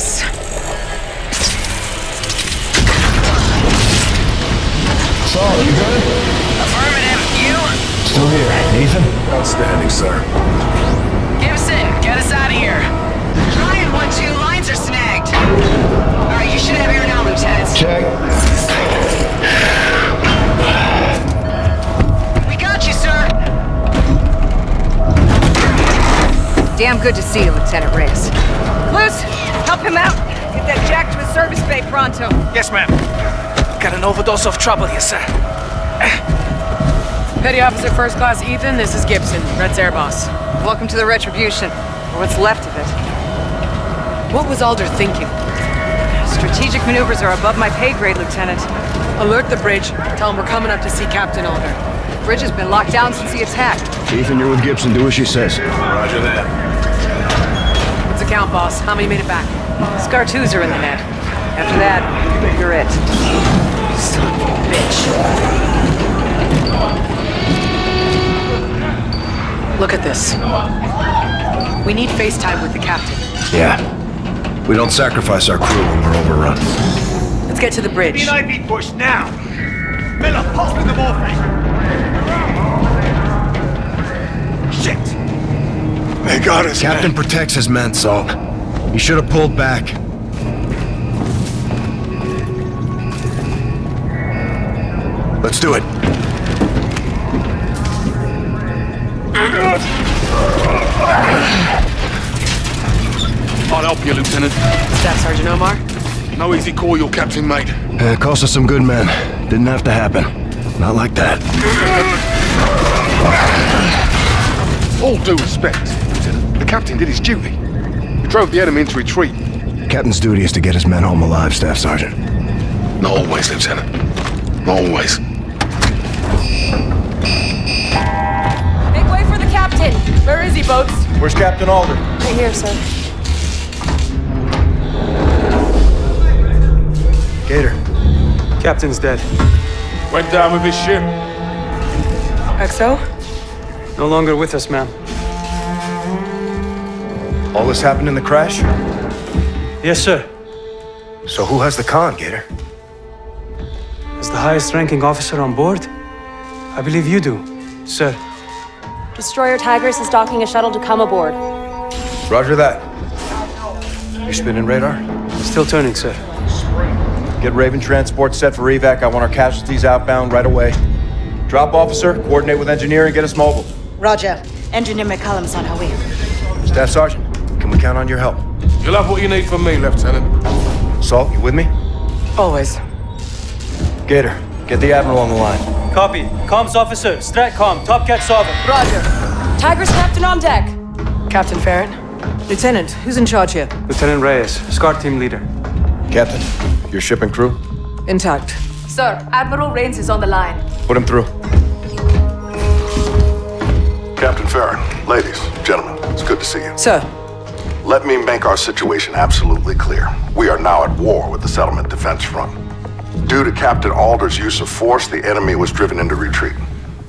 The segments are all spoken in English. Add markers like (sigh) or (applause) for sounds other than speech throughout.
this. Salt, you good? Affirmative. You? Still here. Ethan? Outstanding, sir. Gibson, get us out of here. Ryan, one, two, lines are snagged. All right, you should have air now, Lieutenant. Check. We got you, sir. Damn good to see you, Lieutenant Reyes. Luce, help him out. Get that jack to his service bay pronto. Yes, ma'am. Got an overdose of trouble here, sir. Eh. Petty Officer First Class Ethan, this is Gibson, Red's air boss. Welcome to the Retribution, or what's left of it. What was Alder thinking? Strategic maneuvers are above my pay grade, Lieutenant. Alert the bridge. Tell him we're coming up to see Captain Alder. Bridge has been locked down since the attack. Ethan, you're with Gibson. Do as she says. Roger that. What's the count, boss? How many made it back? Scar 2s are in the net. After that, you're it. Son of a bitch. Look at this. We need FaceTime with the captain. Yeah. We don't sacrifice our crew when we're overrun. Let's get to the bridge. be pushed now. Miller, posting the morphine. Shit. They got us, Captain protects his men, Salt. He should have pulled back. Let's do it. I'll help you, Lieutenant. Staff Sergeant Omar? No easy call, your captain, mate. Uh, it cost us some good men. Didn't have to happen. Not like that. All due respect, Lieutenant. The captain did his duty. He drove the enemy into retreat. Captain's duty is to get his men home alive, Staff Sergeant. Not always, Lieutenant. Not always. Make way for the captain! Where is he, Boats? Where's Captain Alder? Right here, sir. Gator. Captain's dead. Went down with his ship. XO? No longer with us, ma'am. All this happened in the crash? Yes, sir. So who has the con, Gator? As the highest ranking officer on board, I believe you do, sir. Destroyer Tigris is docking a shuttle to come aboard. Roger that. You spinning radar? Still turning, sir. Get Raven transport set for evac. I want our casualties outbound right away. Drop officer, coordinate with engineer, and get us mobile. Roger. Engineer MacCallum's on her way. Staff Sergeant, can we count on your help? You'll have what you need from me, Lieutenant. Salt, you with me? Always. Gator, get the Admiral on the line. Copy. Comms officer, Stratcom, Top Cat Solvent. Roger. Tigris captain on deck! Captain Farron? Lieutenant, who's in charge here? Lieutenant Reyes, SCAR team leader. Captain, your ship and crew, Intact. Sir, Admiral Raines is on the line. put him through. Captain Farron, ladies, gentlemen, it's good to see you. Sir, Let me make our situation absolutely clear. We are now at war with the Settlement Defense Front. Due to Captain Alder's use of force, the enemy was driven into retreat.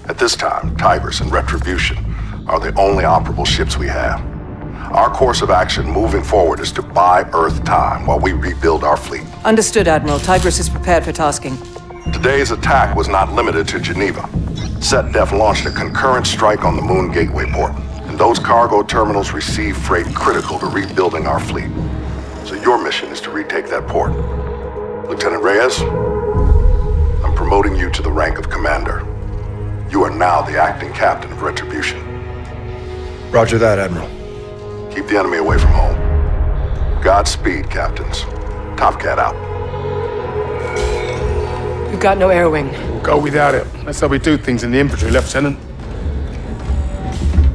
At this time, Tigris and Retribution are the only operable ships we have. Our course of action moving forward is to buy Earth time while we rebuild our fleet. understood, Admiral. Tigris is prepared for tasking. Today's attack was not limited to Geneva. Set SetDef launched a concurrent strike on the Moon Gateway port, those cargo terminals receive freight critical to rebuilding our fleet. So your mission is to retake that port. Lieutenant Reyes, I'm promoting you to the rank of commander. You are now the acting captain of Retribution. Roger that, Admiral. Keep the enemy away from home. Godspeed, captains. Top Cat out. We've got no air wing. Go without it. That's how we do things in the infantry, Lieutenant.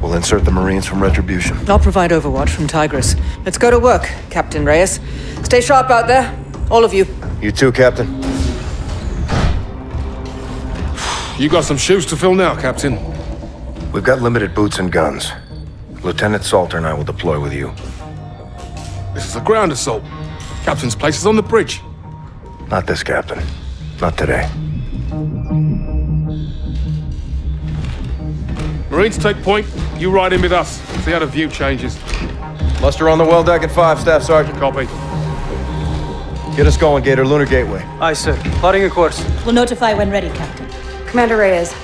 We'll insert the Marines from Retribution. I'll provide overwatch from Tigris. Let's go to work, Captain Reyes. Stay sharp out there. All of you. You too, Captain. (sighs) You got some shoes to fill now, Captain. We've got limited boots and guns. Lieutenant Salter and I will deploy with you. This is a ground assault. Captain's place is on the bridge. Not this, Captain. Not today. Marines take point. You ride in with us. See how the view changes. Muster on the well deck at five, Staff Sergeant. Copy. Get us going, Gator. Lunar Gateway. Aye, sir. Plotting a course. We'll notify when ready, Captain. Commander Reyes.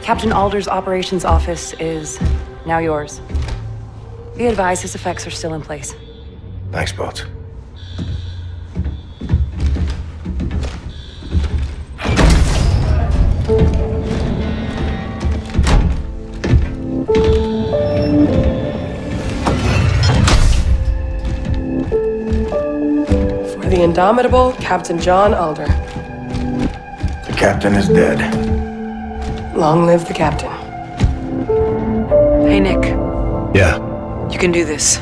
Captain Alder's operations office is now yours. Be advised his effects are still in place. Thanks, Boats. The indomitable Captain John Alder. The captain is dead. Long live the captain. Hey, Nick. Yeah. You can do this.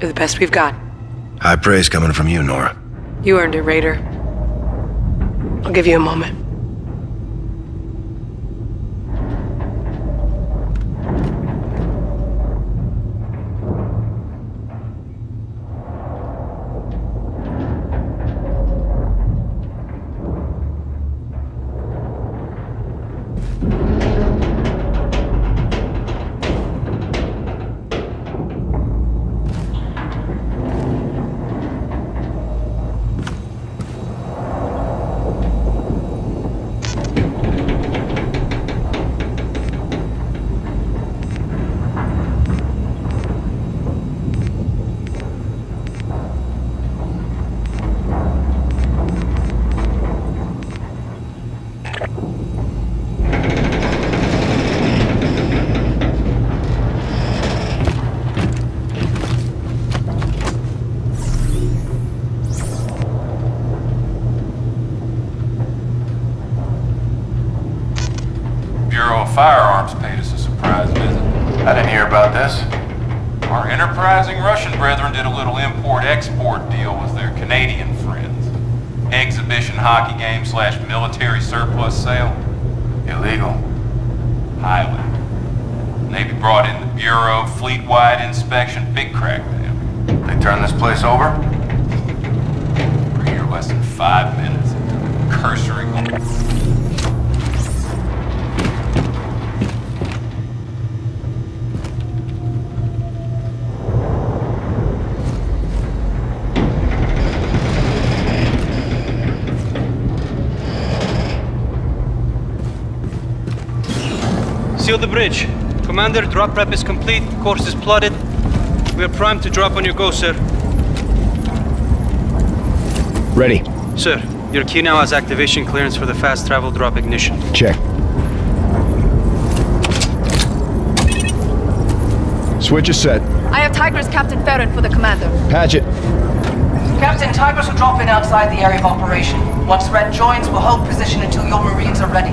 You're the best we've got. High praise coming from you, Nora. You earned it, Raider. I'll give you a moment. I didn't hear about this. Our enterprising Russian brethren did a little import-export deal with their Canadian friends. Exhibition hockey game slash military surplus sale. Illegal. Highly. Navy brought in the Bureau, fleet-wide inspection, big crack crackdown. They turned this place over? We're here less than five minutes. Cursory. Seal the bridge. Commander, drop prep is complete. Course is plotted. We are primed to drop on your go, sir. Ready. Sir, your key now has activation clearance for the fast travel drop ignition. Check. Switch is set. I have Tigris Captain Farron for the commander. Patch it. Captain, Tigris will drop in outside the area of operation. Once Red joins, we'll hold position until your Marines are ready.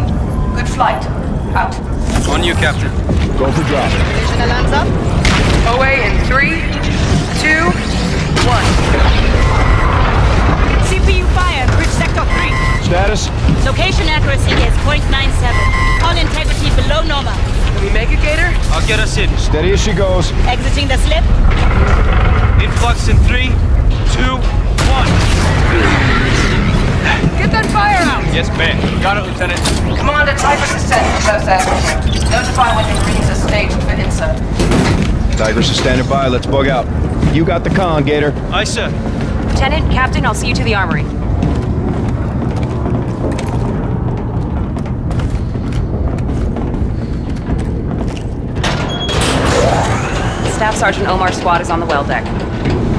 Good flight. Out. On you, Captain. Go for drop. Vision alarms up. OA in three, two, one. CPU fire, bridge sector 3. Status? Location accuracy is 0.97. Hull integrity below normal. Can we make it, Gator? I'll get us in. Steady as she goes. Exiting the slip. Influx in three, two, one. Get that fire out! Yes, ma'am. Got it, Lieutenant. Commander, Tigris is set for close air contact. Notify when your Marines are staged for insert. Tigris is standing by. Let's bug out. You got the con, Gator. Aye, sir. Lieutenant, Captain, I'll see you to the armory. Staff Sergeant Omar Squad is on the well deck.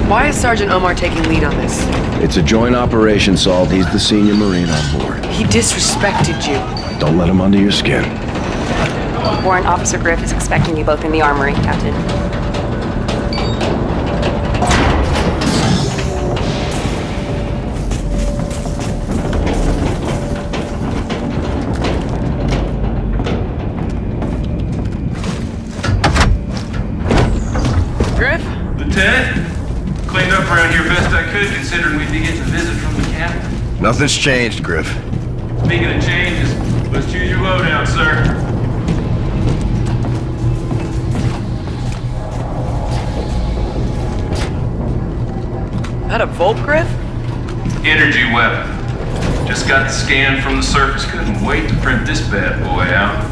Why is Sergeant Omar taking lead on this? It's a joint operation, Salt. He's the senior Marine on board. He disrespected you. Don't let him under your skin. Warrant Officer Griff is expecting you both in the armory, Captain. Nothing's changed, Griff. Speaking of changes, let's choose your lowdown, sir. That a Volk Griff? Energy weapon. Just got the scan from the surface. Couldn't wait to print this bad boy out.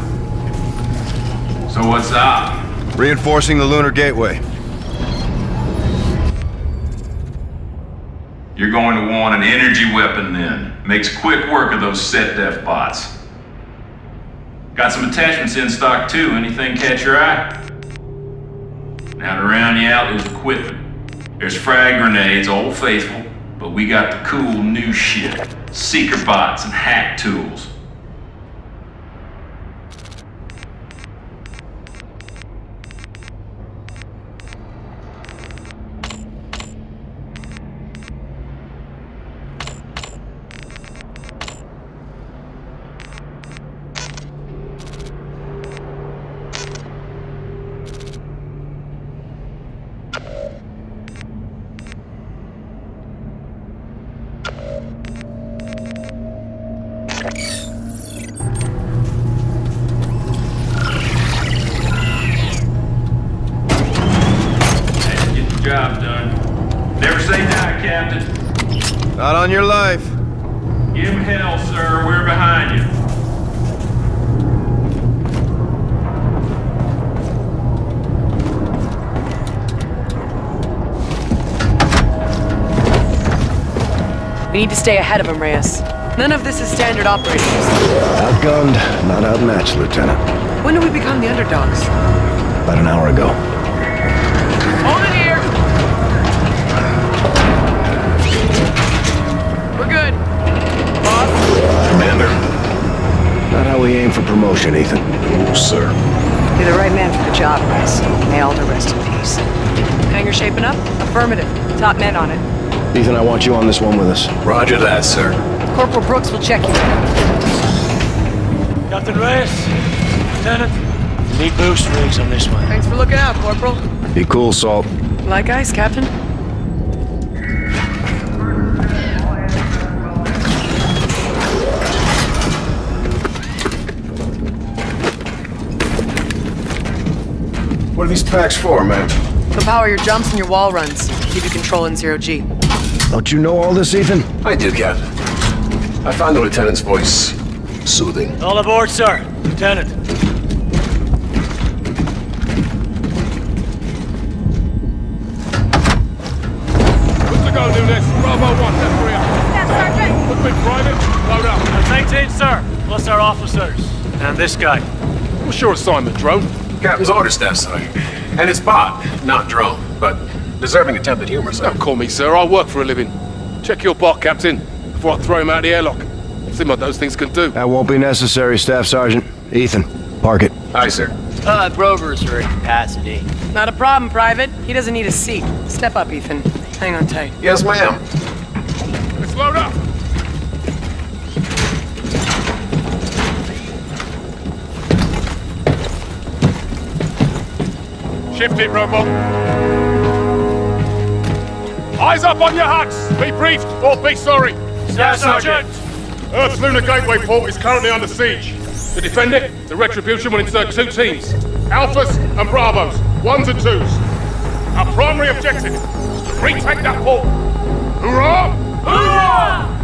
So what's up? Reinforcing the lunar gateway. You're going to want an energy weapon then. Makes quick work of those SetDef bots. Got some attachments in stock too. Anything catch your eye? Now to round you out is equipment. There's frag grenades, old faithful, but we got the cool new shit. Seeker bots and hack tools. Captain. Not on your life. Give hell, sir. We're behind you. We need to stay ahead of him, Reyes. None of this is standard operating procedure. Outgunned, not outmatched, Lieutenant. When did we become the underdogs? About an hour ago. Commander. Not how we aim for promotion, Ethan. Oh, sir. You're the right man for the job, Reyes. May Alder rest in peace. Hangar shaping up? Affirmative. Top men on it. Ethan, I want you on this one with us. Roger that, sir. Corporal Brooks will check you. Captain Reyes, Lieutenant, you need boost rigs on this one. Thanks for looking out, Corporal. Be cool, Salt. Like ice, Captain. What are these packs for, man? They'll power your jumps and your wall runs. Keep you control in zero G. Don't you know all this, Ethan? I do, Captain. I found the lieutenant's voice soothing. All aboard, sir. Lieutenant. Good to go, Nunes. Bravo 1, left rear. Yes, Sergeant. Look big private. Load up. That's 18, sir. Plus our officers. And this guy. What's your assignment, drone? Captain's order, Staff Sergeant. And it's bot, not drone, but deserving attempted humor, sir. Don't call me sir. I work for a living. Check your bot, Captain, before I throw him out the airlock. See what those things can do. That won't be necessary, Staff Sergeant. Ethan, park it. Aye, sir. Uh, Grover's are in capacity. Not a problem, Private. He doesn't need a seat. Step up, Ethan. Hang on tight. Yes, ma'am. Let's load up. Shift it, robot. Eyes up on your hats. Be briefed or be sorry. Yes, Sergeant. Earth's lunar gateway port is currently under siege. To defend it, the Retribution will insert two teams. Alphas and Bravos, ones and twos. Our primary objective is to retake that port. Hoorah! Hoorah!